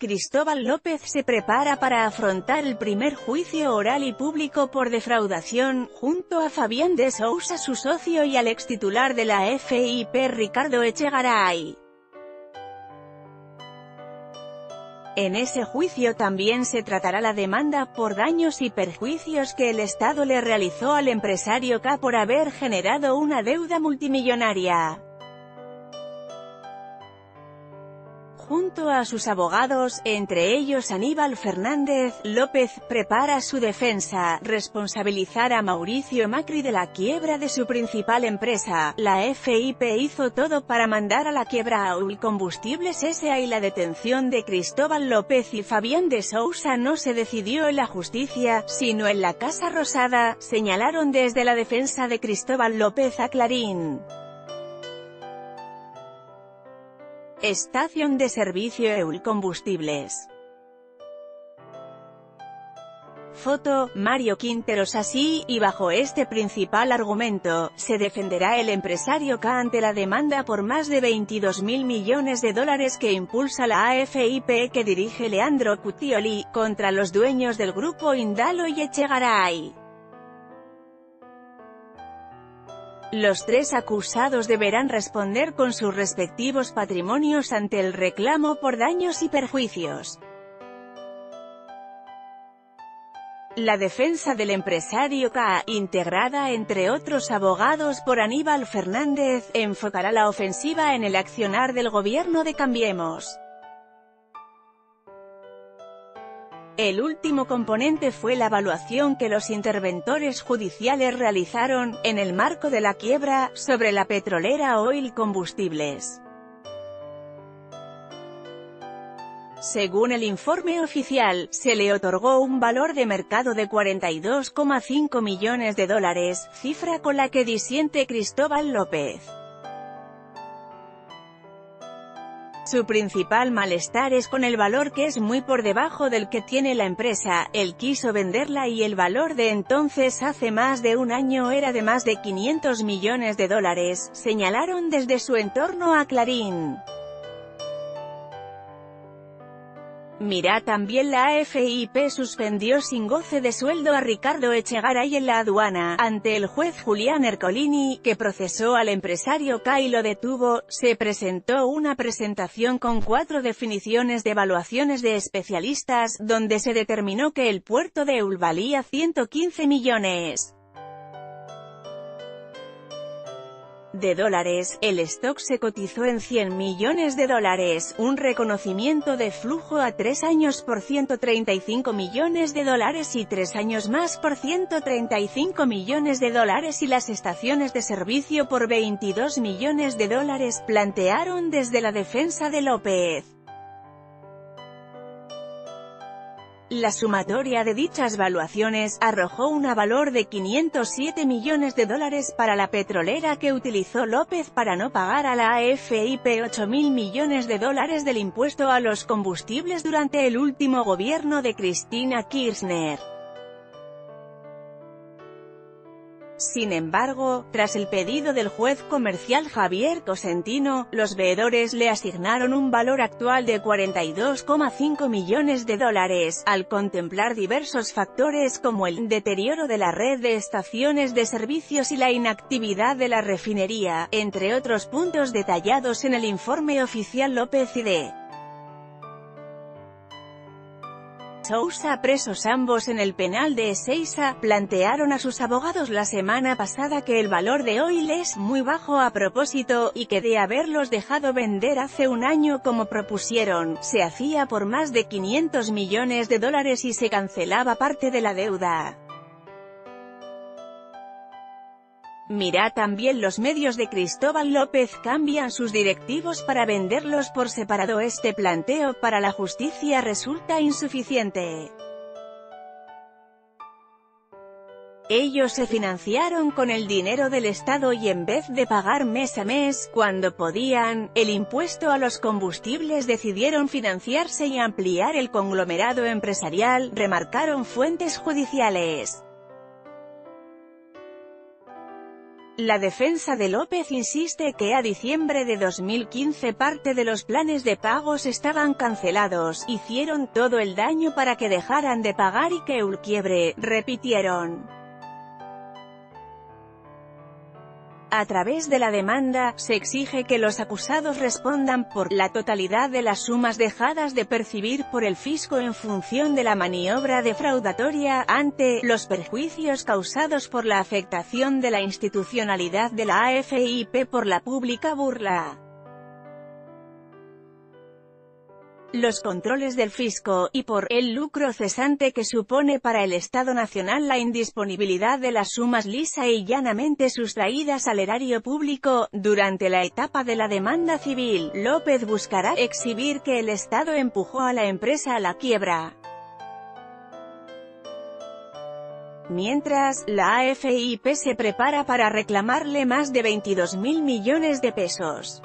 Cristóbal López se prepara para afrontar el primer juicio oral y público por defraudación, junto a Fabián de Sousa su socio y al extitular de la FIP Ricardo Echegaray. En ese juicio también se tratará la demanda por daños y perjuicios que el Estado le realizó al empresario K por haber generado una deuda multimillonaria. Junto a sus abogados, entre ellos Aníbal Fernández, López, prepara su defensa, responsabilizar a Mauricio Macri de la quiebra de su principal empresa. La FIP hizo todo para mandar a la quiebra a UL Combustibles S.A. y la detención de Cristóbal López y Fabián de Sousa no se decidió en la justicia, sino en la Casa Rosada, señalaron desde la defensa de Cristóbal López a Clarín. Estación de servicio EUL Combustibles. Foto, Mario Quinteros así, y bajo este principal argumento, se defenderá el empresario K ante la demanda por más de 22 mil millones de dólares que impulsa la AFIP que dirige Leandro Cutioli, contra los dueños del grupo Indalo y Echegaray. Los tres acusados deberán responder con sus respectivos patrimonios ante el reclamo por daños y perjuicios. La defensa del empresario K, integrada entre otros abogados por Aníbal Fernández, enfocará la ofensiva en el accionar del gobierno de Cambiemos. El último componente fue la evaluación que los interventores judiciales realizaron, en el marco de la quiebra, sobre la petrolera Oil Combustibles. Según el informe oficial, se le otorgó un valor de mercado de 42,5 millones de dólares, cifra con la que disiente Cristóbal López. Su principal malestar es con el valor que es muy por debajo del que tiene la empresa, él quiso venderla y el valor de entonces hace más de un año era de más de 500 millones de dólares, señalaron desde su entorno a Clarín. Mira también la AFIP suspendió sin goce de sueldo a Ricardo Echegaray en la aduana, ante el juez Julián Ercolini, que procesó al empresario K y lo detuvo, se presentó una presentación con cuatro definiciones de evaluaciones de especialistas, donde se determinó que el puerto de Eul valía 115 millones. De dólares, el stock se cotizó en 100 millones de dólares, un reconocimiento de flujo a tres años por 135 millones de dólares y tres años más por 135 millones de dólares y las estaciones de servicio por 22 millones de dólares, plantearon desde la defensa de López. La sumatoria de dichas valuaciones, arrojó un valor de 507 millones de dólares para la petrolera que utilizó López para no pagar a la AFIP 8 mil millones de dólares del impuesto a los combustibles durante el último gobierno de Cristina Kirchner. Sin embargo, tras el pedido del juez comercial Javier Cosentino, los veedores le asignaron un valor actual de 42,5 millones de dólares, al contemplar diversos factores como el deterioro de la red de estaciones de servicios y la inactividad de la refinería, entre otros puntos detallados en el informe oficial López y Sousa presos ambos en el penal de Ezeiza, plantearon a sus abogados la semana pasada que el valor de Oil es muy bajo a propósito, y que de haberlos dejado vender hace un año como propusieron, se hacía por más de 500 millones de dólares y se cancelaba parte de la deuda. Mira también los medios de Cristóbal López cambian sus directivos para venderlos por separado este planteo para la justicia resulta insuficiente. Ellos se financiaron con el dinero del Estado y en vez de pagar mes a mes, cuando podían, el impuesto a los combustibles decidieron financiarse y ampliar el conglomerado empresarial, remarcaron fuentes judiciales. La defensa de López insiste que a diciembre de 2015 parte de los planes de pagos estaban cancelados, hicieron todo el daño para que dejaran de pagar y que el quiebre, repitieron. A través de la demanda, se exige que los acusados respondan por la totalidad de las sumas dejadas de percibir por el fisco en función de la maniobra defraudatoria, ante los perjuicios causados por la afectación de la institucionalidad de la AFIP por la pública burla. Los controles del fisco, y por el lucro cesante que supone para el Estado Nacional la indisponibilidad de las sumas lisa y llanamente sustraídas al erario público, durante la etapa de la demanda civil, López buscará exhibir que el Estado empujó a la empresa a la quiebra. Mientras, la AFIP se prepara para reclamarle más de 22 mil millones de pesos.